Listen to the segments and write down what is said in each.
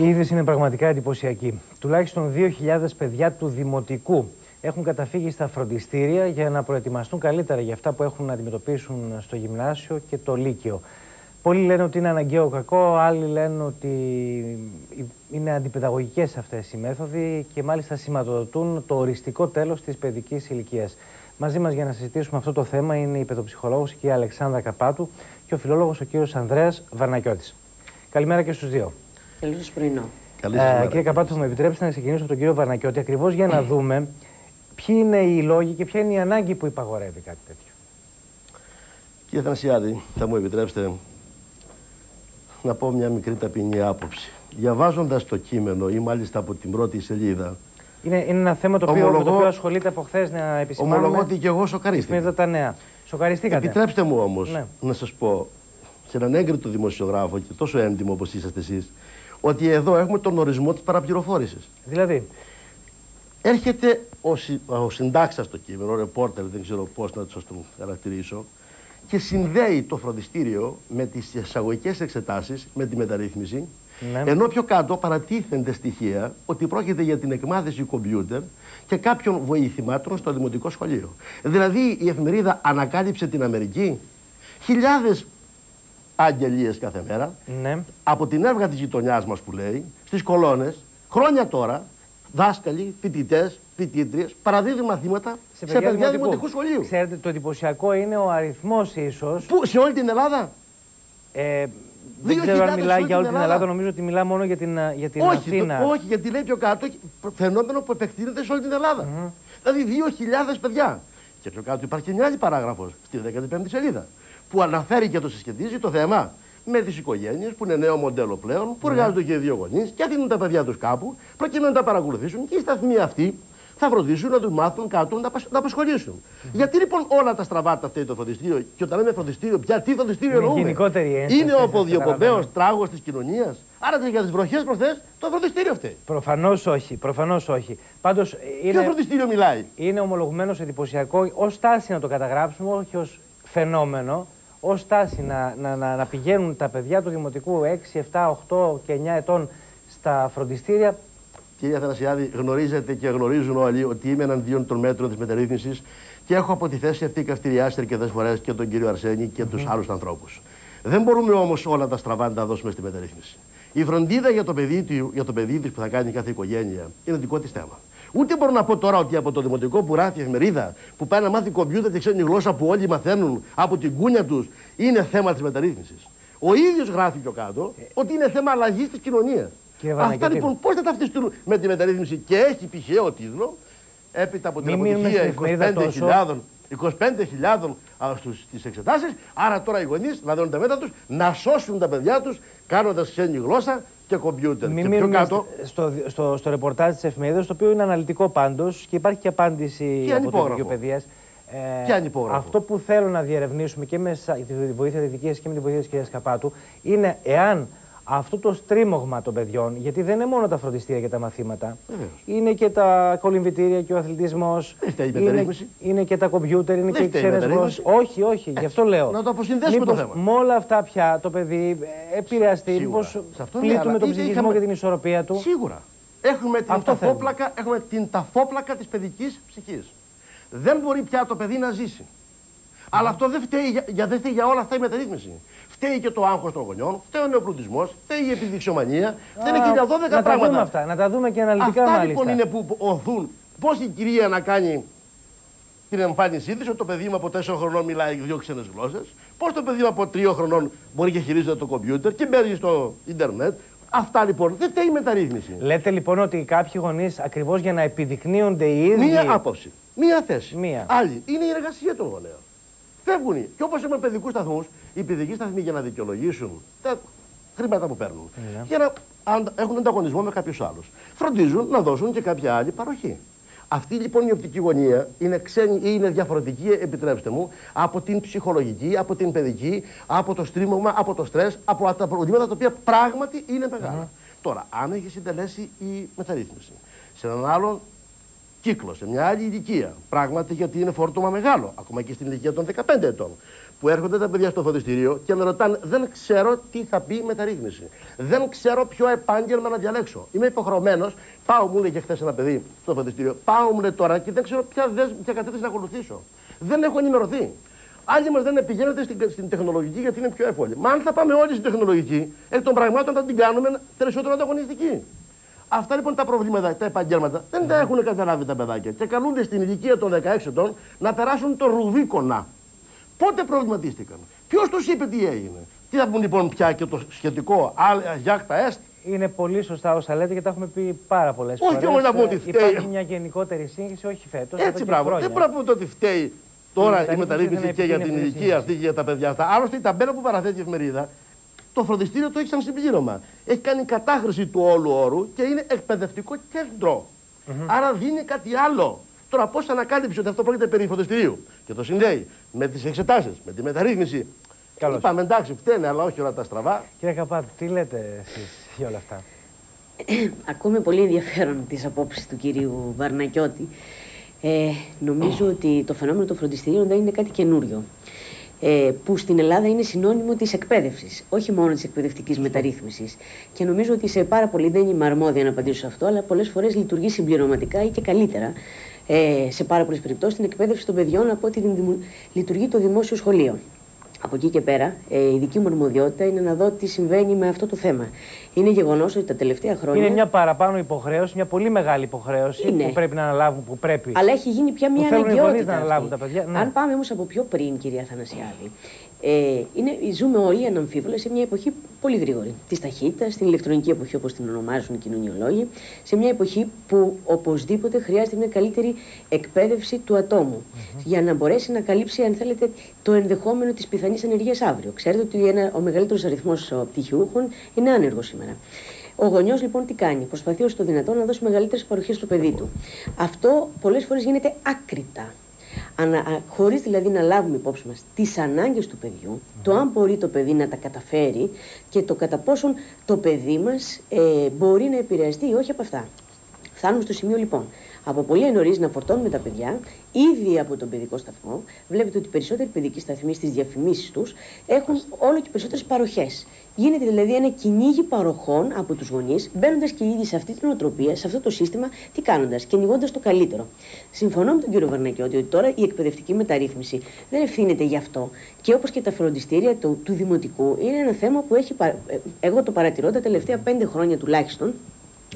Η είδηση είναι πραγματικά εντυπωσιακή. Τουλάχιστον 2.000 παιδιά του Δημοτικού έχουν καταφύγει στα φροντιστήρια για να προετοιμαστούν καλύτερα για αυτά που έχουν να αντιμετωπίσουν στο γυμνάσιο και το λύκειο. Πολλοί λένε ότι είναι αναγκαίο κακό, άλλοι λένε ότι είναι αντιπαιδαγωγικές αυτές οι μέθοδοι και μάλιστα σηματοδοτούν το οριστικό τέλος της παιδικής ηλικίας. Μαζί μας για να συζητήσουμε αυτό το θέμα είναι η παιδοψυχολόγος η κυρία Αλεξάνδρα Καπάτου και ο φιλόλογος ο κύριος Ανδρέας Βαρνακιώτης. Καλημέρα και στους δύο. Καλή σας πρωινό. Ε, κύριε Καπάτου, θα μου επιτρέψετε να ξεκινήσω από τον κύριο Βαρνακιώτη ακριβώς για να δούμε ποιοι είναι οι λόγοι και ποια είναι η ανάγκη που υπαγορεύει κάτι τέτοιο. Κύριε Θανασιάδη, θα μου επιτρέψετε να πω μια μικρή ταπεινή άποψη. Διαβάζοντας το κείμενο ή μάλιστα από την πρώτη σελίδα. Είναι, είναι ένα θέμα το οποίο, ομολογώ, το οποίο ασχολείται από χθες να επισημάνουμε. Ομολογώ ότι και εγώ σοκαρίστηκα. τα νέα. Σοκαριστήκατε. Επιτρέψτε μου όμως ναι. να σας πω σε έναν έγκριτο δημοσιογράφο και τόσο έντιμο όπως είσαστε εσείς, ότι εδώ έχουμε τον ορισμό της παραπληροφόρησης. Δηλαδή. Έρχεται ο, ο συντάξα στο κείμενο, ο ρεπόρτερ, δεν ξέρω πώς να σας τον χαρακτηρίσω, και συνδέει το φροντιστήριο με τις εισαγωγικές εξετάσεις, με τη μεταρρύθμιση, ναι. ενώ πιο κάτω παρατίθενται στοιχεία ότι πρόκειται για την εκμάθηση κομπιούτερ και κάποιων βοηθημάτων στο δημοτικό σχολείο. Δηλαδή η εφημερίδα ανακάλυψε την Αμερική, χιλιάδες αγγελίες κάθε μέρα, ναι. από την έργα της γειτονιάς μας που λέει, στις κολόνες, χρόνια τώρα, δάσκαλοι, φοιτητές, φοιτήτριες παραδίδουν μαθήματα σε παιδιά, σε παιδιά δημοτικού. σχολείου. Ξέρετε, το εντυπωσιακό είναι ο αριθμός ίσως. Πού, σε όλη την Ελλάδα; Ε, δεν ξέρω αν μιλάει για όλη την Ελλάδα. Νομίζω ότι μιλά μόνο για την, για την όχι, Αθήνα. Το, όχι, γιατί λέει πιο κάτω φαινόμενο που επεκτείνεται σε όλη την Ελλάδα. Mm -hmm. Δηλαδή 2.000 παιδιά. Και πιο κάτω υπάρχει και μια άλλη παράγραφος στη 15η σελίδα που αναφέρει και το συσχετίζει το θέμα με τις οικογένειες που είναι νέο μοντέλο πλέον, που ναι. εργάζονται και οι δύο γονείς και αφήνουν τα παιδιά τους κάπου προκειμένου να τα παρακολουθήσουν και οι σταθμοί αυτοί θα φροντίσουν να τους μάθουν κάτω να τα απασχολήσουν. Mm. Γιατί λοιπόν όλα τα στραβάτα φταίει το φροντιστήριο και όταν λέμε φροντιστήριο, πια τι φροντιστήριο εννοούμε; Είναι ο ποδιοπομπαίο τράγος της κοινωνίας. Άρα και για τις βροχές προθέ το φροντιστήριο φταίει. Προφανώς όχι. Προφανώς όχι. Πάντως. Είναι... Ποιο φροντιστήριο μιλάει; Είναι ομολογουμένως εντυπωσιακό ως τάση να το καταγράψουμε, όχι ως φαινόμενο ω τάση να, να, να, να, πηγαίνουν τα παιδιά του Δημοτικού 6, 7, 8 και 9 ετών στα φροντιστήρια. Κύριε Αθανασιάδη, γνωρίζετε και γνωρίζουν όλοι ότι είμαι εναντίον των μέτρων της μεταρρύθμισης και έχω από τη θέση αυτή καυτηριάσει αρκετέ φορές και τον κύριο Αρσένη και mm -hmm. του άλλους ανθρώπους. Δεν μπορούμε όμως όλα τα στραβά να τα δώσουμε στη μεταρρύθμιση. Η φροντίδα για το παιδί, του, για το παιδί της που θα κάνει κάθε οικογένεια είναι δικό της θέμα. Ούτε μπορώ να πω τώρα ότι από το δημοτικό που γράφει η εφημερίδα, που πάει να μάθει κομπιούτερ και ξένη γλώσσα που όλοι μαθαίνουν από την κούνια τους, είναι θέμα της μεταρρύθμισης. Ο ίδιος γράφει πιο κάτω ότι είναι θέμα αλλαγής της κοινωνίας. Αυτά λοιπόν πώς θα ταυτιστούν με τη μεταρρύθμιση και έχει πηχαίο τίτλο έπειτα από την αποτυχία 25.000 25.000 στις εξετάσεις. Άρα τώρα οι γονείς να δίνουν τα μέτρα τους να σώσουν τα παιδιά τους κάνοντας ξένη γλώσσα και κομπιούτερ. Μην και κάτω... στο, στο, στο ρεπορτάζ της εφημερίδας, το οποίο είναι αναλυτικό πάντως και υπάρχει και απάντηση και από το Υπουργείο Παιδείας. Ε, αυτό που θέλω να διερευνήσουμε και με τη βοήθεια της και με τη βοήθεια της κυρίας Καπάτου είναι εάν αυτό το στρίμωγμα των παιδιών, γιατί δεν είναι μόνο τα φροντιστήρια και τα μαθήματα, είναι και τα κολυμβητήρια και ο αθλητισμός. Είναι, είναι και τα κομπιούτερ, είναι και οι ξένε γλώσσε. Όχι, όχι, γι' αυτό λέω. Να το αποσυνδέσουμε το θέμα. Με όλα αυτά πια το παιδί ε, επηρεαστεί, μήπως πλήττουμε τον ψυχισμό και την ισορροπία του. Σίγουρα. Έχουμε την, ταφόπλακα, έχουμε την ταφόπλακα της παιδικής ψυχής. Δεν μπορεί πια το παιδί να ζήσει. Αλλά αυτό δεν φταίει για, δεν φταίει για όλα αυτά η μεταρρύθμιση. Φταίει και το άγχος των γονιών, φταίει ο νεοπλουτισμός, φταίει η επιδειξιομανία, φταίνει και για 12 να πράγματα. Να τα δούμε αυτά, να τα δούμε και αναλυτικά αυτά, μάλιστα. λοιπόν είναι που οθούν. Πώ η κυρία να κάνει την εμφάνισή της, ότι το παιδί μου από 4 χρονών μιλάει δύο ξένες γλώσσες. Πώς το παιδί μου από 3 χρονών μπορεί και χειρίζεται το κομπιούτερ και μπαίνει στο Ιντερνετ. Αυτά λοιπόν δεν φταίει η μεταρρύθμιση. Λέτε λοιπόν ότι κάποιοι γονείς ακριβώς για να επιδεικνύονται οι ίδιοι. Μία άποψη. Μία θέση. Μία. Άλλη. Είναι η εργασία των γονέων. Φεύγουν. Και όπως έχουμε παιδικούς σταθμούς, οι παιδικοί σταθμοί για να δικαιολογήσουν τα χρήματα που παίρνουν, yeah. για να έχουν ανταγωνισμό με κάποιους άλλους, φροντίζουν να δώσουν και κάποια άλλη παροχή. Αυτή λοιπόν η οπτική γωνία είναι ξένη ή είναι διαφορετική, επιτρέψτε μου, από την ψυχολογική, από την παιδική, από το στρίμωγμα, από το στρες, από τα προβλήματα τα οποία πράγματι είναι μεγάλα. Τώρα, αν έχει συντελέσει η μεταρρύθμιση σε έναν άλλον κύκλος, σε μια άλλη ηλικία. Πράγματι γιατί είναι φόρτωμα μεγάλο, ακόμα και στην ηλικία των 15 ετών. που έρχονται τα παιδιά στο φροντιστήριο και με ρωτάνε, δεν ξέρω τι θα πει μεταρρύθμιση. Δεν ξέρω ποιο επάγγελμα να διαλέξω. Είμαι υποχρεωμένος, πάω μου λέει και χθες ένα παιδί στο φροντιστήριο, πάω μου λέει τώρα και δεν ξέρω ποια, δεσ... ποια κατεύθυνση να ακολουθήσω. Δεν έχω ενημερωθεί. Άλλοι μας δεν πηγαίνετε στην, στην τεχνολογική γιατί είναι πιο εύκολη. Μα αν θα πάμε όλοι στην τεχνολογική, εκ των πραγμάτων θα την κάνουμε περισσότερο ανταγωνιστική. Αυτά λοιπόν τα προβλήματα, τα επαγγέλματα δεν τα έχουν καταλάβει τα παιδάκια και καλούνται στην ηλικία των 16 ετών να περάσουν το Ρουβίκονα. Πότε προβληματίστηκαν, ποιος τους είπε τι έγινε; Τι θα πούν λοιπόν πια και το σχετικό jacta est; Είναι πολύ σωστά όσα λέτε και τα έχουμε πει πάρα πολλές φορές. Όχι όμως να πούμε ότι φταίει. Υπάρχει μια γενικότερη σύγχυση, όχι φέτος. Έτσι, μπράβο. Δεν πρέπει να πούμε ότι φταίει τώρα η μεταρρύθμιση και για την ηλικία αυτή και για τα παιδιά αυτά. Άλλωστε η ταμπέλα που παραθέτει η εφημερίδα το φροντιστήριο το έχει σαν συμπλήρωμα. Έχει κάνει κατάχρηση του όλου όρου και είναι εκπαιδευτικό κέντρο. Mm -hmm. Άρα δίνει κάτι άλλο. Τώρα πώς ανακάλυψε ότι αυτό πρόκειται περί φροντιστηρίου; Και το συνδέει με τις εξετάσεις, με τη μεταρρύθμιση. Καλώς. Είπαμε εντάξει, φταίνε, αλλά όχι όλα τα στραβά. Κύριε Καπάτου, τι λέτε εσείς για όλα αυτά; Ακούμε πολύ ενδιαφέρον τις απόψεις του κυρίου Βαρνακιώτη. Ε, νομίζω ότι το φαινόμενο των φροντιστηρίων δεν είναι κάτι καινούριο ε, που στην Ελλάδα είναι συνώνυμο της εκπαίδευσης, όχι μόνο της εκπαιδευτικής μεταρρύθμισης. Και νομίζω ότι σε πάρα πολύ, δεν είμαι αρμόδια να απαντήσω σε αυτό, αλλά πολλές φορές λειτουργεί συμπληρωματικά ή και καλύτερα ε, σε πάρα πολλές περιπτώσεις την εκπαίδευση των παιδιών από ότι λειτουργεί το δημόσιο σχολείο. Από εκεί και πέρα, ε, η δική μου αρμοδιότητα είναι να δω τι συμβαίνει με αυτό το θέμα. Είναι γεγονός ότι τα τελευταία χρόνια. Είναι μια παραπάνω υποχρέωση, μια πολύ μεγάλη υποχρέωση είναι. που πρέπει να αναλάβουν. Που πρέπει. Αλλά έχει γίνει πια μια αναγκαιότητα. Να αναλάβουν τα παιδιά. Ναι. Αν πάμε όμως από πιο πριν, κυρία Θανασιάδη, ε, είναι, ζούμε όλοι αναμφίβολα σε μια εποχή πολύ γρήγορη. Τη ταχύτητα, στην ηλεκτρονική εποχή όπως την ονομάζουν οι κοινωνιολόγοι, σε μια εποχή που οπωσδήποτε χρειάζεται μια καλύτερη εκπαίδευση του ατόμου για να μπορέσει να καλύψει, αν θέλετε, το ενδεχόμενο της πιθανής ανεργίας αύριο. Ξέρετε ότι ένα, ο μεγαλύτερος αριθμός πτυχιούχων είναι άνεργος σήμερα. Ο γονιός λοιπόν τι κάνει, προσπαθεί όσο το δυνατόν να δώσει μεγαλύτερες παροχές στο παιδί του. Αυτό πολλές φορές γίνεται άκρητα χωρίς δηλαδή να λάβουμε υπόψη μας τις ανάγκες του παιδιού, το αν μπορεί το παιδί να τα καταφέρει και το κατά πόσον το παιδί μας ε, μπορεί να επηρεαστεί ή όχι από αυτά. Φτάνουμε στο σημείο λοιπόν από πολύ νωρίς να φορτώνουμε τα παιδιά, ήδη από τον παιδικό σταθμό. Βλέπετε ότι οι περισσότεροι παιδικοί σταθμοί στις διαφημίσεις τους έχουν όλο και περισσότερες παροχές. Γίνεται δηλαδή ένα κυνήγι παροχών από τους γονείς, μπαίνοντας και ήδη σε αυτή την οτροπία, σε αυτό το σύστημα, τι κάνοντας, κυνηγώντας το καλύτερο. Συμφωνώ με τον κύριο Βαρνακιώτη ότι τώρα η εκπαιδευτική μεταρρύθμιση δεν ευθύνεται γι' αυτό. Και όπως και τα φροντιστήρια του, του Δημοτικού, είναι ένα θέμα που έχει. Ε, εγώ το παρατηρώ τα τελευταία πέντε χρόνια τουλάχιστον,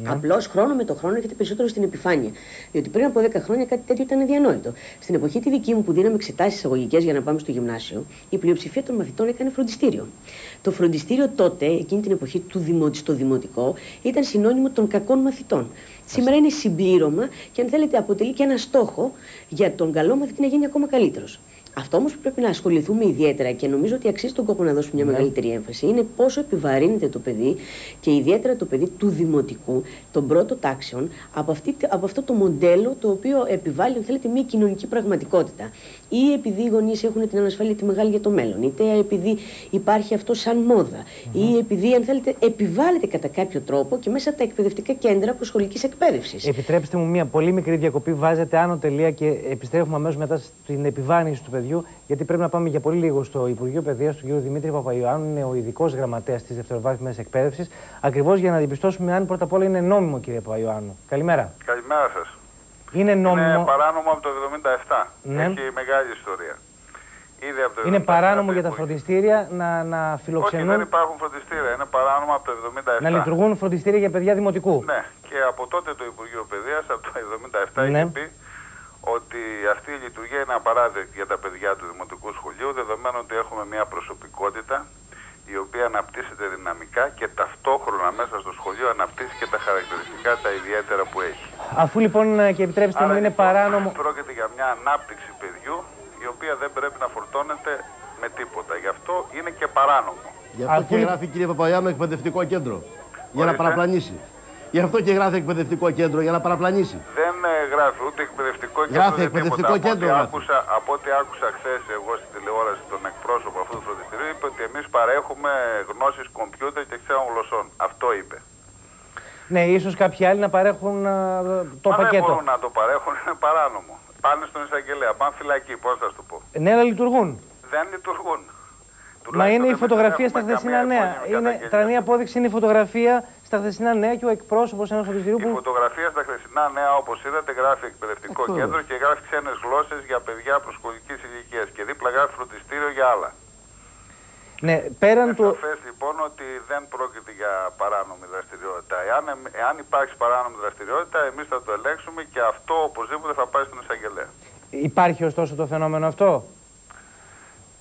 ναι. Απλώς χρόνο με το χρόνο έρχεται περισσότερο στην επιφάνεια. Διότι πριν από 10 χρόνια κάτι τέτοιο ήταν αδιανόητο. Στην εποχή τη δική μου που δίναμε εξετάσεις εισαγωγικές για να πάμε στο γυμνάσιο, η πλειοψηφία των μαθητών έκανε φροντιστήριο. Το φροντιστήριο τότε, εκείνη την εποχή του δημο, στο δημοτικό, ήταν συνώνυμο των κακών μαθητών. Σήμερα είναι συμπλήρωμα και αν θέλετε αποτελεί και ένα στόχο για τον καλό μαθητή να γίνει ακόμα καλύτερος. Αυτό όμως που πρέπει να ασχοληθούμε ιδιαίτερα και νομίζω ότι αξίζει τον κόπο να δώσουμε μια ναι. μεγαλύτερη έμφαση είναι πόσο επιβαρύνεται το παιδί και ιδιαίτερα το παιδί του δημοτικού, των πρώτων τάξεων, από, αυτή, από αυτό το μοντέλο το οποίο επιβάλλει, αν θέλετε, μια κοινωνική πραγματικότητα. Ή επειδή οι γονείς έχουν την ανασφάλεια τη μεγάλη για το μέλλον, είτε επειδή υπάρχει αυτό σαν μόδα, ή επειδή, αν θέλετε, επιβάλλεται κατά κάποιο τρόπο και μέσα από τα εκπαιδευτικά κέντρα προσχολική εκπαίδευσης. Επιτρέψτε μου μια πολύ μικρή διακοπή, βάζετε άνω τελεία και επιστρέφουμε αμέσως μετά στην επιβάρυνση του παιδιού γιατί πρέπει να πάμε για πολύ λίγο στο Υπουργείο Παιδείας του κ. Δημήτρη Παπαϊωάννου, είναι ο ειδικός γραμματέας της δευτεροβάθμιας εκπαίδευσης, ακριβώς για να διαπιστώσουμε αν πρώτα απ' όλα είναι νόμιμο, κ. Παπαϊωάννου. Καλημέρα. Καλημέρα σας. Είναι νόμιμο. Είναι παράνομο από το 1977. Ναι. Έχει μεγάλη ιστορία. Ήδη από το είναι παράνομο για τα φροντιστήρια να, να φιλοξενούν. Όχι, δεν υπάρχουν φροντιστήρια. Είναι παράνομο από το 1977. Να λειτουργούν φροντιστήρια για παιδιά δημοτικού. Ναι, και από τότε το Υπουργείο Παιδείας, από το 1977, ναι. έχει πει ότι αυτή η λειτουργία είναι απαράδεκτη για τα παιδιά του Δημοτικού Σχολείου, δεδομένου ότι έχουμε μια προσωπικότητα η οποία αναπτύσσεται δυναμικά και ταυτόχρονα μέσα στο σχολείο αναπτύσσει και τα χαρακτηριστικά τα ιδιαίτερα που έχει. Αφού λοιπόν ε, και επιτρέψτε μου είναι λοιπόν, παράνομο. Πρόκειται για μια ανάπτυξη παιδιού η οποία δεν πρέπει να φορτώνεται με τίποτα. Γι' αυτό είναι και παράνομο. Γι' αυτό Αφού... και γράφει κύριε Παπαγιάννου εκπαιδευτικό κέντρο. Για να παραπλανήσει. Γι' αυτό και γράφει εκπαιδευτικό κέντρο για να παραπλανήσει. Δεν ε, γράφει ούτε εκπαιδευτικό κέντρο. Γράφει εκπαιδευτικό κέντρο. Από ό,τι άκουσα, από ό,τι άκουσα χθε εγώ στην τηλεόραση τον εκπρόσωπο αυτού του φροντιστηρίου, είπε ότι εμείς παρέχουμε γνώσεις κομπιούτερ και ξένων γλωσσών. Αυτό είπε. Ναι, ίσως κάποιοι άλλοι να παρέχουν uh, το Μα πακέτο. Δεν μπορούν να το παρέχουν, είναι παράνομο. Πάνε στον εισαγγελέα, πάνε φυλακή, πώς θα σου το πω. Ναι, αλλά λειτουργούν. δεν λειτουργούν. Μα είναι η φωτογραφία στα χθεσινά νέα. Είναι, τρανή απόδειξη είναι η φωτογραφία στα χθεσινά νέα και ο εκπρόσωπος ενός φροντιστηρίου που. Η φωτογραφία στα χθεσινά νέα, όπως είδατε, γράφει εκπαιδευτικό Αυτό κέντρο και γράφει ξένες γλώσσες για παιδιά προσχολική ηλικία. Και δίπλα γράφει φροντιστήριο για άλλα. Ναι, πέραν είναι του. σαφές λοιπόν ότι δεν πρόκειται για παράνομη δραστηριότητα. Εάν, εάν υπάρξει παράνομη δραστηριότητα, εμείς θα το ελέγξουμε και αυτό οπωσδήποτε θα πάει στην εισαγγελέα. Υπάρχει ωστόσο το φαινόμενο αυτό;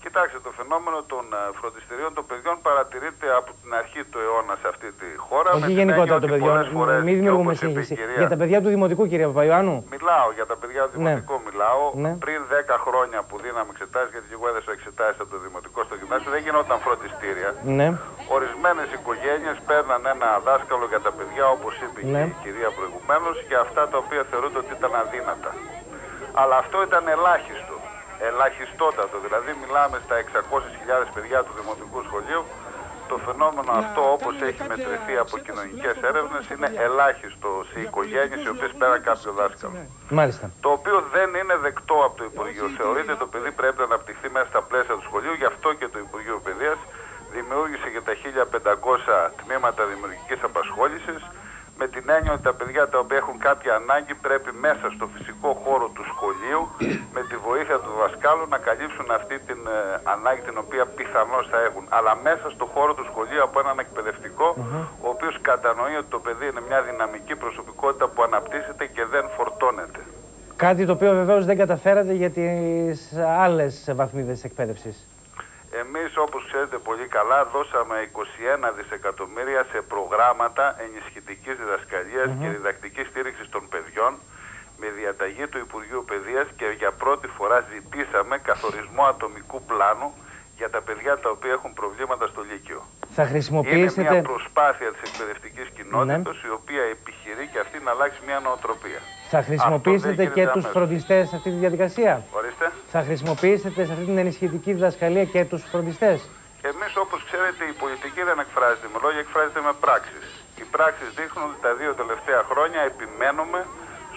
Κοιτάξτε, το φαινόμενο των ε, φροντιστηρίων των παιδιών παρατηρείται από την αρχή του αιώνα σε αυτή τη χώρα. Όχι γενικότερα των παιδιών. Μην δημιουργούμε σύγχυση. Για τα παιδιά του Δημοτικού, κύριε Παπαϊωάννου. Μιλάω για τα παιδιά του ναι. Δημοτικού. Μιλάω. Ναι. Πριν 10 χρόνια που δίναμε εξετάσει, γιατί εγώ έδωσα εξετάσει από το Δημοτικό στο γυμνάσιο, δεν γινόταν φροντιστήρια. Ναι. Ορισμένες οικογένειες παίρναν ένα δάσκαλο για τα παιδιά, όπως είπε ναι. η κυρία προηγουμένως, για αυτά τα οποία θεωρούνται ότι ήταν αδύνατα. Αλλά αυτό ήταν ελάχιστο ελαχιστότατο. Δηλαδή μιλάμε στα 600.000 παιδιά του Δημοτικού Σχολείου. Το φαινόμενο αυτό όπως έχει μετρηθεί από κοινωνικές έρευνες είναι ελάχιστο σε οικογένειες οι οποίες πέραν κάποιο δάσκαλο. Μάλιστα. Το οποίο δεν είναι δεκτό από το Υπουργείο. Θεωρείται το παιδί πρέπει να αναπτυχθεί μέσα στα πλαίσια του σχολείου, γι' αυτό και το Υπουργείο Παιδείας δημιούργησε για τα 1500 τμήματα δημιουργικής απασχόλησης, με την έννοια ότι τα παιδιά τα οποία έχουν κάποια ανάγκη πρέπει μέσα στο φυσικό χώρο του σχολείου με τη βοήθεια του δασκάλου να καλύψουν αυτή την ε, ανάγκη την οποία πιθανώς θα έχουν. Αλλά μέσα στο χώρο του σχολείου από έναν εκπαιδευτικό ο οποίος κατανοεί ότι το παιδί είναι μια δυναμική προσωπικότητα που αναπτύσσεται και δεν φορτώνεται. Κάτι το οποίο βεβαίως δεν καταφέρατε για τις άλλες βαθμίδες εκπαίδευσης. Εμείς όπως ξέρετε πολύ καλά δώσαμε 21 δισεκατομμύρια σε προγράμματα ενισχυτικής διδασκαλίας και διδακτικής στήριξης των παιδιών με διαταγή του Υπουργείου Παιδείας και για πρώτη φορά ζητήσαμε καθορισμό ατομικού πλάνου για τα παιδιά τα οποία έχουν προβλήματα στο Λύκειο. Θα χρησιμοποιήσετε... Είναι μια προσπάθεια της εκπαιδευτικής κοινότητας ναι. η οποία επιχειρεί και αυτή να αλλάξει μια νοοτροπία. Θα χρησιμοποιήσετε και τους φροντιστές σε αυτή τη διαδικασία; Ορίστε. Θα χρησιμοποιήσετε σε αυτή την ενισχυτική διδασκαλία και τους φροντιστές; Εμείς όπως ξέρετε η πολιτική δεν εκφράζεται με λόγια, εκφράζεται με πράξεις. Οι πράξεις δείχνουν ότι τα δύο τελευταία χρόνια επιμένουμε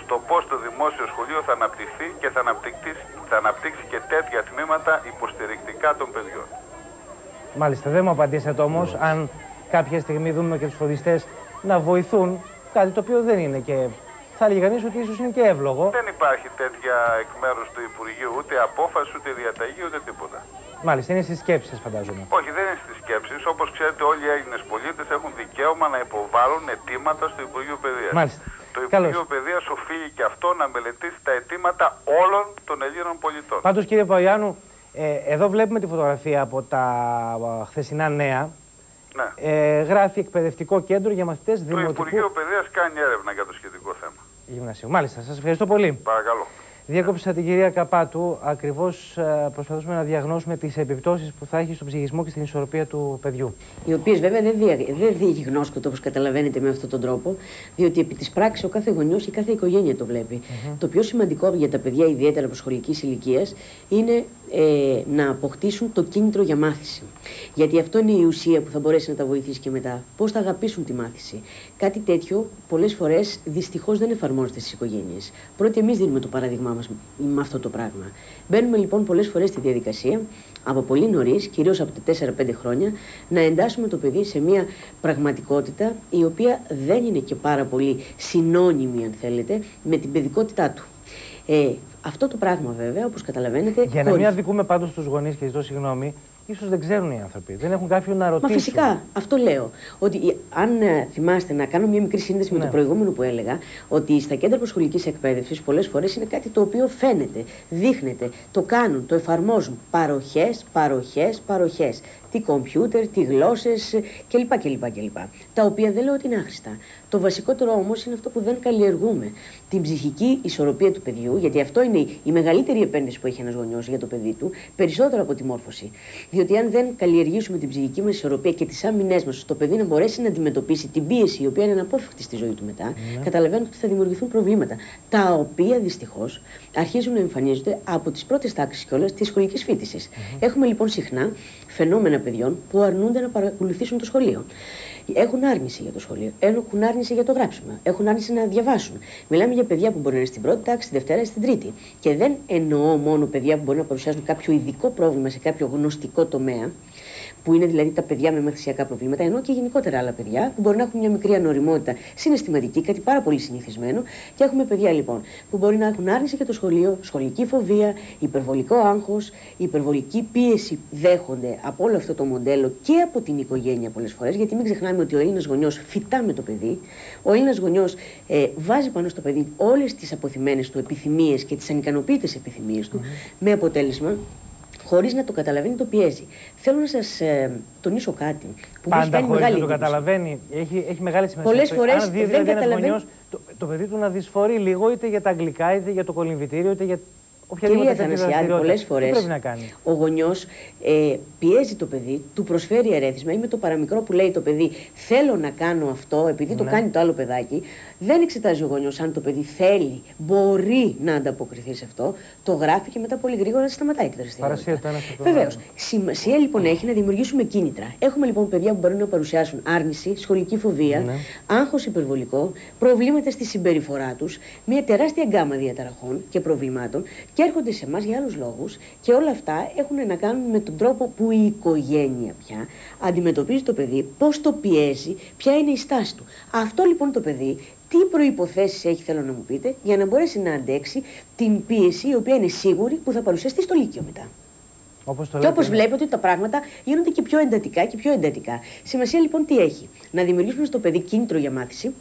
στο πώς το δημόσιο σχολείο θα αναπτυχθεί και θα αναπτύξει, θα αναπτύξει και τέτοια τμήματα υποστηρικτικά των παιδιών. Μάλιστα, δεν μου απαντήσατε όμως αν κάποια στιγμή δούμε και τους φροντιστές να βοηθούν, κάτι το οποίο δεν είναι και θα έλεγε κανείς ότι ίσως είναι και εύλογο. Δεν υπάρχει τέτοια εκ μέρους του Υπουργείου ούτε απόφαση, ούτε διαταγή, ούτε τίποτα. Μάλιστα, είναι στις σκέψεις, φαντάζομαι. Όχι, δεν είναι στις σκέψεις. Όπως ξέρετε, όλοι οι Έλληνες πολίτες έχουν δικαίωμα να υποβάλουν αιτήματα στο Υπουργείο Παιδείας. Μάλιστα. Το Υπουργείο Παιδείας οφείλει και αυτό να μελετήσει τα αιτήματα όλων των Ελλήνων πολιτών. Πάντως, κύριε Παγιάννου, ε, εδώ βλέπουμε τη φωτογραφία από τα χθεσινά νέα. Ναι. Ε, γράφει εκπαιδευτικό κέντρο για μαθητές δημοτικού. Το Υπουργείο Παιδείας κάνει έρευνα για το σχετικό θέμα. Γυμνασίου. Μάλιστα, σας ευχαριστώ πολύ. Παρακαλώ. Διέκοψα την κυρία Καπάτου. Ακριβώς ε, προσπαθούμε να διαγνώσουμε τις επιπτώσεις που θα έχει στον ψυχισμό και στην ισορροπία του παιδιού. Οι οποίες βέβαια δεν, δια... δεν διαγνώσκονται όπως καταλαβαίνετε με αυτόν τον τρόπο, διότι επί της πράξης ο κάθε γονιός ή κάθε οικογένεια το βλέπει. Το πιο σημαντικό για τα παιδιά, ιδιαίτερα προσχολική ηλικίας, είναι ε, να αποκτήσουν το κίνητρο για μάθηση. Γιατί αυτό είναι η ουσία που θα μπορέσει να τα βοηθήσει και μετά. Πώς θα αγαπήσουν τη μάθηση. Κάτι τέτοιο πολλές φορές δυστυχώς δεν εφαρμόζεται στις οικογένειες. Πρώτοι εμείς δίνουμε το παράδειγμά μας με αυτό το πράγμα. Μπαίνουμε λοιπόν πολλές φορές στη διαδικασία από πολύ νωρίς, κυρίως από τα 4-5 χρόνια, να εντάσσουμε το παιδί σε μια πραγματικότητα η οποία δεν είναι και πάρα πολύ συνώνυμη, αν θέλετε, με την παιδικότητά του. Ε, αυτό το πράγμα βέβαια, όπως καταλαβαίνετε. Για να μην αδικούμε πάντως τους γονείς και ζητώ συγγνώμη, ίσως δεν ξέρουν οι άνθρωποι. Δεν έχουν κάποιον να ρωτήσουν. Μα φυσικά, αυτό λέω. Ότι αν ε, θυμάστε να κάνω μια μικρή σύνδεση με το ναι. προηγούμενο που έλεγα, ότι στα κέντρα προσχολικής εκπαίδευσης πολλές φορές είναι κάτι το οποίο φαίνεται, δείχνεται, το κάνουν, το εφαρμόζουν. Παροχές, παροχές, παροχές τι κομπιούτερ, τι γλώσσες κλπ, κλπ, κλπ. Τα οποία δεν λέω ότι είναι άχρηστα. Το βασικότερο όμως είναι αυτό που δεν καλλιεργούμε. Την ψυχική ισορροπία του παιδιού, γιατί αυτό είναι η μεγαλύτερη επένδυση που έχει ένας γονιός για το παιδί του, περισσότερο από τη μόρφωση. Διότι αν δεν καλλιεργήσουμε την ψυχική μας ισορροπία και τις άμυνές μας, το παιδί να μπορέσει να αντιμετωπίσει την πίεση η οποία είναι αναπόφευκτη στη ζωή του μετά, ναι. καταλαβαίνω ότι θα δημιουργηθούν προβλήματα. Τα οποία δυστυχώς αρχίζουν να εμφανίζονται από τις πρώτες τάξεις κιόλας της σχολικής φίτησης. Έχουμε λοιπόν συχνά φαινόμενα παιδιών που αρνούνται να παρακολουθήσουν το σχολείο. Έχουν άρνηση για το σχολείο, έχουν άρνηση για το γράψιμο, έχουν άρνηση να διαβάσουν. Μιλάμε για παιδιά που μπορεί να είναι στην πρώτη τάξη, στη δευτέρα, στην τρίτη. Και δεν εννοώ μόνο παιδιά που μπορεί να παρουσιάζουν κάποιο ειδικό πρόβλημα σε κάποιο γνωστικό τομέα, που είναι δηλαδή τα παιδιά με μαθησιακά προβλήματα, ενώ και γενικότερα άλλα παιδιά που μπορεί να έχουν μια μικρή ανοριμότητα συναισθηματική, κάτι πάρα πολύ συνηθισμένο. Και έχουμε παιδιά λοιπόν που μπορεί να έχουν άρνηση για το σχολείο, σχολική φοβία, υπερβολικό άγχος, υπερβολική πίεση δέχονται από όλο αυτό το μοντέλο και από την οικογένεια πολλές φορές. Γιατί μην ξεχνάμε ότι ο Έλληνας γονιός φυτά με το παιδί. Ο Έλληνας γονιός ε, βάζει πάνω στο παιδί όλες τις αποθυμένες του επιθυμίες και τις ανικανοποίητε επιθυμίες του, με αποτέλεσμα χωρίς να το καταλαβαίνει, το πιέζει. Θέλω να σας ε, τονίσω κάτι που Πάντα χωρίς να το καταλαβαίνει. Έχει, έχει μεγάλη σημασία. Πολλές φορές δεν δηλαδή καταλαβαίνει. Το, το παιδί του να δυσφορεί λίγο είτε για τα αγγλικά, είτε για το κολυμβητήριο, είτε για Κυρία Θανασιάδη, πολλές φορές ο γονιός ε, πιέζει το παιδί, του προσφέρει ερέθισμα ή με το παραμικρό που λέει το παιδί Θέλω να κάνω αυτό, επειδή το ναι. κάνει το άλλο παιδάκι. Δεν εξετάζει ο γονιός αν το παιδί θέλει, μπορεί να ανταποκριθεί σε αυτό. Το γράφει και μετά πολύ γρήγορα σταματάει τη δραστηριότητα. Βεβαίως. Σημασία λοιπόν έχει να δημιουργήσουμε κίνητρα. Έχουμε λοιπόν παιδιά που μπορούν να παρουσιάσουν άρνηση, σχολική φοβία, ναι. άγχος υπερβολικό, προβλήματα στη συμπεριφορά τους, μια τεράστια γκάμα διαταραχών και προβλημάτων και έρχονται σε εμάς για άλλους λόγους και όλα αυτά έχουν να κάνουν με τον τρόπο που η οικογένεια πια αντιμετωπίζει το παιδί, πώς το πιέζει, ποια είναι η στάση του. Αυτό λοιπόν το παιδί τι προποθέσει έχει, θέλω να μου πείτε, για να μπορέσει να αντέξει την πίεση η οποία είναι σίγουρη που θα παρουσιαστεί στο Λύκειο μετά. Όπως το και όπως βλέπετε ότι τα πράγματα γίνονται και πιο εντατικά και πιο εντατικά. Σημασία λοιπόν τι έχει. Να δημιουργήσουμε στο παιδί κίνητρο για μάθηση,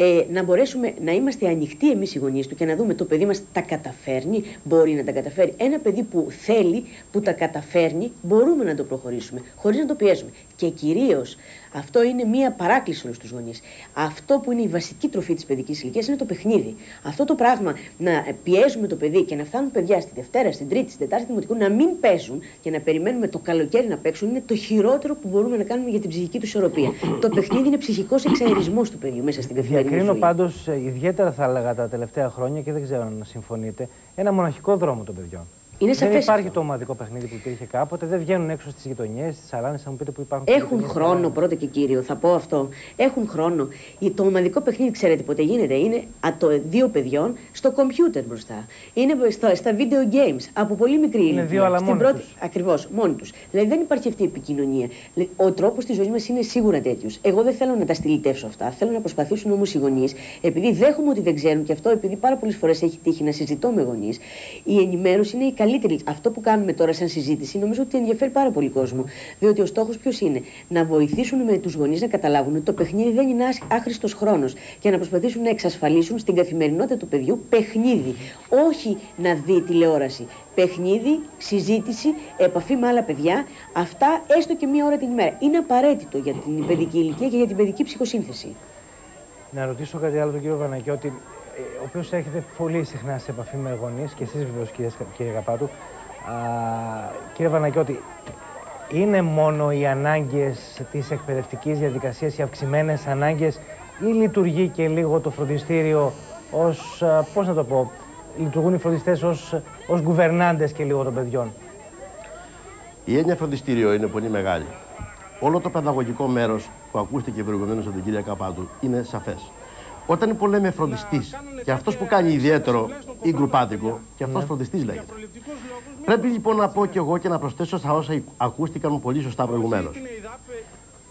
ε, να μπορέσουμε να είμαστε ανοιχτοί εμείς οι γονείς του και να δούμε το παιδί μας τα καταφέρνει, μπορεί να τα καταφέρει. Ένα παιδί που θέλει, που τα καταφέρνει, μπορούμε να το προχωρήσουμε, χωρίς να το πιέζουμε. Και κυρίως αυτό είναι μία παράκληση όλους τους γονείς. Αυτό που είναι η βασική τροφή της παιδικής ηλικίας είναι το παιχνίδι. Αυτό το πράγμα να πιέζουμε το παιδί και να φτάνουν παιδιά στη Δευτέρα, στην Τρίτη, στην Τετάρτη Δημοτικού να μην παίζουν και να περιμένουμε το καλοκαίρι να παίξουν είναι το χειρότερο που μπορούμε να κάνουμε για την ψυχική τους ισορροπία. το παιχνίδι είναι ψυχικός εξαερισμός του παιδιού μέσα στην καθημερινή ζωή. Διακρίνω πάντως ε, ιδιαίτερα θα έλεγα τα τελευταία χρόνια και δεν ξέρω αν συμφωνείτε ένα μοναχικό δρόμο των παιδιών. Είναι δεν υπάρχει το ομαδικό παιχνίδι που υπήρχε κάποτε, δεν βγαίνουν έξω στις γειτονιές, στις αλάνε, θα μου πείτε που υπάρχουν. Έχουν χρόνο, πρώτα και κύριο, θα πω αυτό. Έχουν χρόνο. Το ομαδικό παιχνίδι, ξέρετε πότε γίνεται, είναι το δύο παιδιών στο κομπιούτερ μπροστά. Είναι στα, στα video games από πολύ μικρή ηλικία. Είναι δύο, αλλά μόνοι πρώτη... Ακριβώς, μόνοι τους. Δηλαδή δεν υπάρχει αυτή η επικοινωνία. Ο τρόπος της ζωής μας είναι σίγουρα τέτοιος. Εγώ δεν θέλω να τα στυλιτεύσω αυτά. Θέλω να προσπαθήσουν όμως οι γονείς, επειδή δέχομαι ότι δεν ξέρουν και αυτό, επειδή πάρα πολλές φορές έχει τύχει να συζητώ με γονείς, η ενημέρωση είναι η καλύτερη. Αυτό που κάνουμε τώρα σαν συζήτηση νομίζω ότι ενδιαφέρει πάρα πολύ κόσμο. Διότι ο στόχος ποιος είναι, να βοηθήσουν με τους γονείς να καταλάβουν ότι το παιχνίδι δεν είναι άχρηστος χρόνος και να προσπαθήσουν να εξασφαλίσουν στην καθημερινότητα του παιδιού παιχνίδι. Όχι να δει τηλεόραση. Παιχνίδι, συζήτηση, επαφή με άλλα παιδιά, αυτά έστω και μία ώρα την ημέρα. Είναι απαραίτητο για την παιδική ηλικία και για την παιδική ψυχοσύνθεση. Να ρωτήσω κάτι άλλο τον κύριο Βανακιώτη ο οποίος έρχεται πολύ συχνά σε επαφή με γονείς και εσείς βεβαίως, κύριε, κύριε Καπάτου. Α, κύριε Βανακιώτη, είναι μόνο οι ανάγκες της εκπαιδευτικής διαδικασίας, οι αυξημένες ανάγκες, ή λειτουργεί και λίγο το φροντιστήριο ως, πώς να το πω, λειτουργούν οι φροντιστές ως ως γκουβερνάντε και λίγο των παιδιών; Η έννοια φροντιστήριο είναι πολύ μεγάλη. Όλο το παιδαγωγικό μέρος που ακούστηκε προηγουμένως από τον κύριο Καπάτου είναι σαφές. Όταν λοιπόν λέμε φροντιστής και αυτός που κάνει ιδιαίτερο ή γκρουπάτικο, και αυτός ναι. φροντιστής λέγεται. Πρέπει λοιπόν να πω και εγώ και να προσθέσω στα όσα ακούστηκαν πολύ σωστά προηγουμένως.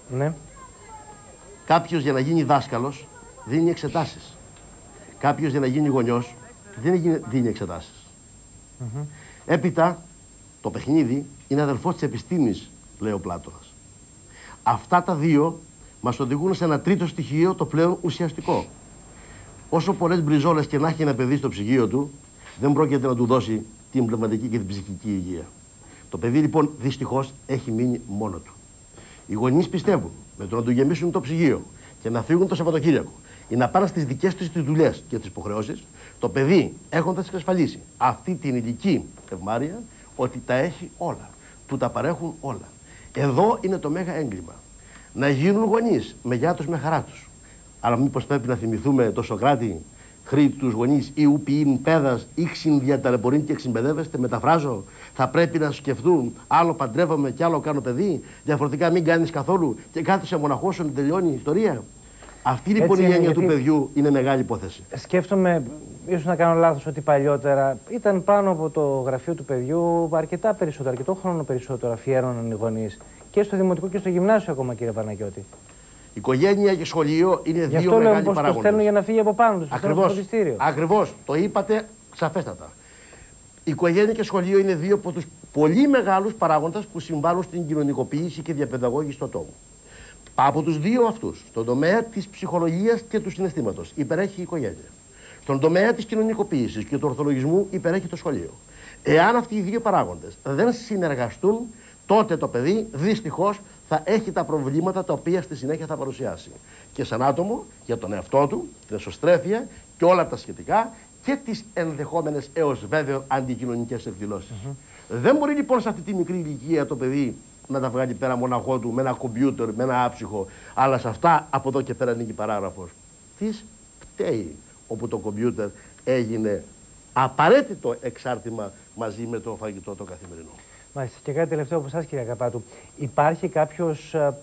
Ναι. Κάποιος για να γίνει δάσκαλος δίνει εξετάσεις. Κάποιος για να γίνει γονιός δεν δίνει εξετάσεις. Έπειτα το παιχνίδι είναι αδελφός της επιστήμης, λέει ο Πλάτωνας. Αυτά τα δύο μας οδηγούν σε ένα τρίτο στοιχείο, το πλέον ουσιαστικό. Όσο πολλές μπριζόλες και να έχει ένα παιδί στο ψυγείο του, δεν πρόκειται να του δώσει την πνευματική και την ψυχική υγεία. Το παιδί λοιπόν δυστυχώς έχει μείνει μόνο του. Οι γονείς πιστεύουν με το να του γεμίσουν το ψυγείο και να φύγουν το Σαββατοκύριακο ή να πάνε στις δικές τους δουλειές και τις υποχρεώσεις, το παιδί έχοντας εξασφαλίσει αυτή την ειδική ευμάρεια ότι τα έχει όλα. Του τα παρέχουν όλα. Εδώ είναι το μέγα έγκλημα. Να γίνουν γονείς με γεια του, με χαρά τους. Αλλά μήπως πρέπει να θυμηθούμε το Σοκράτη, χρήτη τους γονείς ή ουπιήν πέδα ή διαταλαιπωρήν και ξυμπεδεύεστε. Μεταφράζω, θα πρέπει να σκεφτούν άλλο παντρεύομαι και άλλο κάνω παιδί. Διαφορετικά μην κάνεις καθόλου και κάθεσαι μοναχός σου να τελειώνει η ιστορία. Αυτή λοιπόν η έννοια του παιδιού είναι μεγάλη υπόθεση. Σκέφτομαι, ίσως να κάνω λάθος, ότι παλιότερα ήταν πάνω από το γραφείο του παιδιού αρκετά περισσότερο, αρκετό χρόνο περισσότερο αφιέρωναν οι γονείς. Και στο δημοτικό και στο γυμνάσιο ακόμα, κύριε Παναγιώτη. Οικογένεια και σχολείο είναι Γι δύο μεγάλοι παράγοντε. Αυτό το στέλνουν για να φύγει από πάνω τους. Ακριβώς. Το είπατε σαφέστατα. Οικογένεια και σχολείο είναι δύο από τους πολύ μεγάλους παράγοντες που συμβάλλουν στην κοινωνικοποίηση και διαπαιδαγώγηση του ατόμου. Από τους δύο αυτούς, στον τομέα της ψυχολογίας και του συναισθήματος, υπερέχει η οικογένεια. Στον τομέα της κοινωνικοποίησης και του ορθολογισμού, υπερέχει το σχολείο. Εάν αυτοί οι δύο παράγοντες δεν συνεργαστούν, τότε το παιδί δυστυχώς θα έχει τα προβλήματα τα οποία στη συνέχεια θα παρουσιάσει. Και σαν άτομο, για τον εαυτό του, την εσωστρέφεια και όλα τα σχετικά και τις ενδεχόμενες έως βέβαιο αντικοινωνικές εκδηλώσεις. Mm Δεν μπορεί λοιπόν σε αυτή τη μικρή ηλικία το παιδί να τα βγάλει πέρα μοναχό του με ένα κομπιούτερ, με ένα άψυχο. Αλλά σε αυτά από εδώ και πέρα ανοίγει παράγραφος. Τι φταίει όπου το κομπιούτερ έγινε απαραίτητο εξάρτημα μαζί με το φαγητό το καθημερινό. Μάλιστα. Και κάτι τελευταίο από εσάς, κύριε Καπάτου. Υπάρχει κάποιος, ε,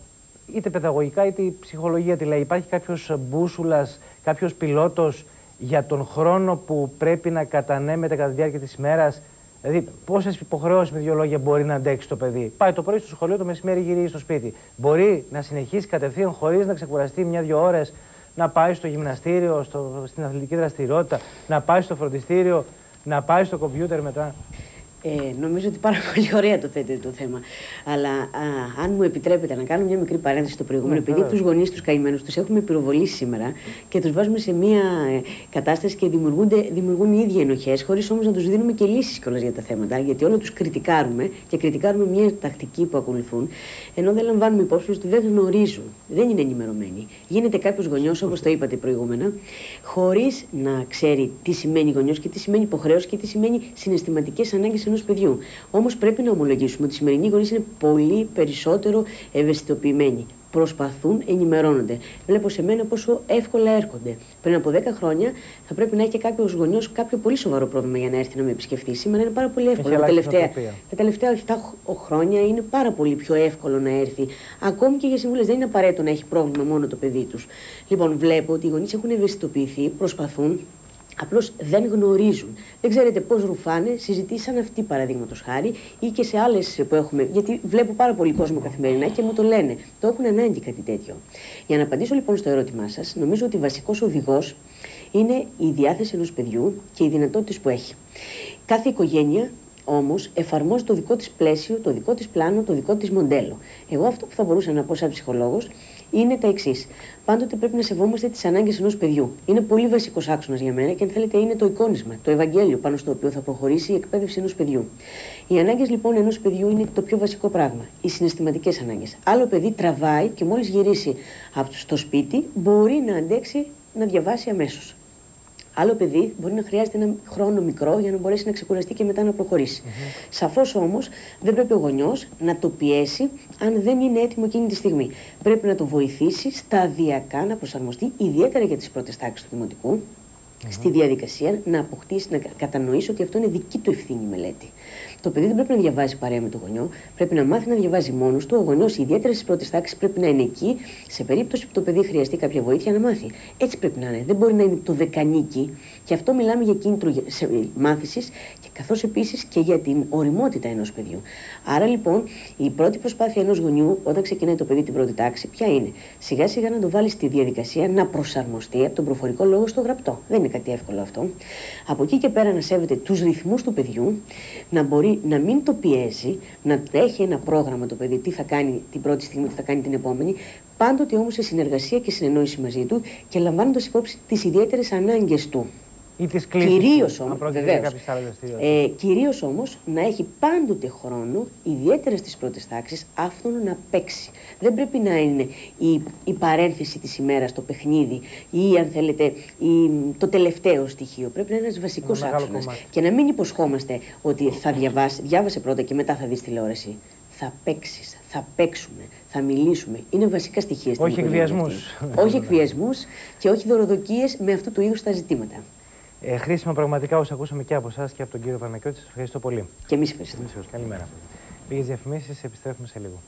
είτε παιδαγωγικά είτε η ψυχολογία τη λέει, υπάρχει κάποιος μπούσουλας, κάποιος πιλότος για τον χρόνο που πρέπει να κατανέμεται κατά τη διάρκεια της ημέρας; Δηλαδή, πόσες υποχρεώσεις με δύο λόγια μπορεί να αντέξει το παιδί; Πάει το πρωί στο σχολείο, το μεσημέρι γυρίζει στο σπίτι. Μπορεί να συνεχίσει κατευθείαν χωρίς να ξεκουραστεί μια-δυο ώρες να πάει στο γυμναστήριο, στο, στην αθλητική δραστηριότητα, να πάει στο φροντιστήριο, να πάει στο κομπιούτερ μετά. Ε, νομίζω ότι πάρα πολύ ωραία το θέτει το θέμα. Αλλά α, αν μου επιτρέπετε να κάνω μια μικρή παρένθεση στο προηγούμενο, ναι, επειδή τους γονείς τους καημένους τους έχουμε πυροβολήσει σήμερα και τους βάζουμε σε μια ε, κατάσταση και δημιουργούν οι ίδιοι ενοχές, χωρίς όμως να τους δίνουμε και λύσεις κιόλας για τα θέματα. Γιατί όλο τους κριτικάρουμε και κριτικάρουμε μια τακτική που ακολουθούν, ενώ δεν λαμβάνουμε υπόψη ότι δεν γνωρίζουν, δεν είναι ενημερωμένοι. Γίνεται κάποιος γονιός, όπως το είπατε προηγούμενα, χωρίς να ξέρει τι σημαίνει γονιός και τι σημαίνει υποχρέωση και τι σημαίνει συναισθηματικές ανάγκες ενός παιδιού. Όμως πρέπει να ομολογήσουμε ότι οι σημερινοί γονείς είναι πολύ περισσότερο ευαισθητοποιημένοι. Προσπαθούν, ενημερώνονται. Βλέπω σε μένα πόσο εύκολα έρχονται. Πριν από 10 χρόνια θα πρέπει να έχει κάποιος γονιός κάποιο πολύ σοβαρό πρόβλημα για να έρθει να με επισκεφθεί. Σήμερα είναι πάρα πολύ εύκολο. Τα τελευταία, τα τελευταία 7 χρόνια είναι πάρα πολύ πιο εύκολο να έρθει. Ακόμη και για συμβουλές. Δεν είναι απαραίτητο να έχει πρόβλημα μόνο το παιδί τους. Λοιπόν, βλέπω ότι οι γονείς έχουν ευαισθητοποιηθεί, προσπαθούν Απλώς δεν γνωρίζουν. Δεν ξέρετε πώς ρουφάνε. Συζητήσαν αυτή παραδείγματος χάρη ή και σε άλλες που έχουμε. Γιατί βλέπω πάρα πολύ κόσμο καθημερινά και μου το λένε. Το έχουν ανάγκη κάτι τέτοιο. Για να απαντήσω λοιπόν στο ερώτημά σας, νομίζω ότι βασικός οδηγός είναι η διάθεση ενός παιδιού και οι δυνατότητες που έχει. Κάθε οικογένεια όμως εφαρμόζει το δικό της πλαίσιο, το δικό της πλάνο, το δικό της μοντέλο. Εγώ αυτό που θα μπορούσα να πω σαν ψυχολόγος είναι τα εξής. Πάντοτε πρέπει να σεβόμαστε τις ανάγκες ενός παιδιού. Είναι πολύ βασικός άξονας για μένα και αν θέλετε είναι το εικόνισμα, το Ευαγγέλιο πάνω στο οποίο θα προχωρήσει η εκπαίδευση ενός παιδιού. Οι ανάγκες λοιπόν ενός παιδιού είναι το πιο βασικό πράγμα. Οι συναισθηματικές ανάγκες. Άλλο παιδί τραβάει και μόλις γυρίσει από το σπίτι μπορεί να αντέξει να διαβάσει αμέσως. Άλλο παιδί μπορεί να χρειάζεται ένα χρόνο μικρό για να μπορέσει να ξεκουραστεί και μετά να προχωρήσει. Mm-hmm. Σαφώς όμως δεν πρέπει ο γονιός να το πιέσει αν δεν είναι έτοιμο εκείνη τη στιγμή. Πρέπει να το βοηθήσει σταδιακά να προσαρμοστεί, ιδιαίτερα για τις πρώτες τάξεις του δημοτικού, στη διαδικασία να αποκτήσει, να κατανοήσει ότι αυτό είναι δική του ευθύνη η μελέτη. Το παιδί δεν πρέπει να διαβάζει παρέα με τον γονιό, πρέπει να μάθει να διαβάζει μόνος του. Ο γονιός, ιδιαίτερα στις πρώτες τάξεις, πρέπει να είναι εκεί, σε περίπτωση που το παιδί χρειαστεί κάποια βοήθεια, να μάθει. Έτσι πρέπει να είναι. Δεν μπορεί να είναι το δεκανίκι. Και αυτό μιλάμε για κίνητρο μάθησης, και καθώς επίσης και για την οριμότητα ενός παιδιού. Άρα λοιπόν, η πρώτη προσπάθεια ενός γονιού, όταν ξεκινάει το παιδί την πρώτη τάξη, ποια είναι; Σιγά σιγά να το βάλει στη διαδικασία να προσαρμοστεί από τον προφορικό λόγο στο γραπτό. Δεν είναι κάτι εύκολο αυτό. Από εκεί και πέρα να σέβεται τους ρυθμούς του παιδιού, να μπορεί να μην το πιέσει, να έχει ένα πρόγραμμα το παιδί, τι θα κάνει την πρώτη στιγμή, τι θα κάνει την επόμενη, πάντοτε όμως σε συνεργασία και συνεννόηση μαζί του και λαμβάνοντας υπόψη τις ιδιαίτερες ανάγκες του ή τις Κυρίως όμως, ε, κυρίως όμως να έχει πάντοτε χρόνο, ιδιαίτερα στις πρώτες τάξεις, αυτόν να παίξει. Δεν πρέπει να είναι η, η παρένθεση της ημέρας, το παιχνίδι ή αν θέλετε η, το τελευταίο στοιχείο. Πρέπει να είναι ένας βασικός άξονας. Και να μην υποσχόμαστε ότι θα διαβάσει, διάβασε πρώτα και μετά θα δεις τηλεόραση. Θα παίξεις, θα παίξουμε, θα μιλήσουμε. Είναι βασικά στοιχεία στην Όχι εκβιασμούς. όχι εκβιασμούς και όχι δωροδοκίες με αυτού του είδους τα ζητήματα. Ε, χρήσιμα πραγματικά όσα ακούσαμε και από εσάς και από τον κύριο Βανακιώτη. Σας ευχαριστώ πολύ. Και εμείς ευχαριστούμε. Καλημέρα. Λίγες διαφημίσεις, επιστρέφουμε σε λίγο.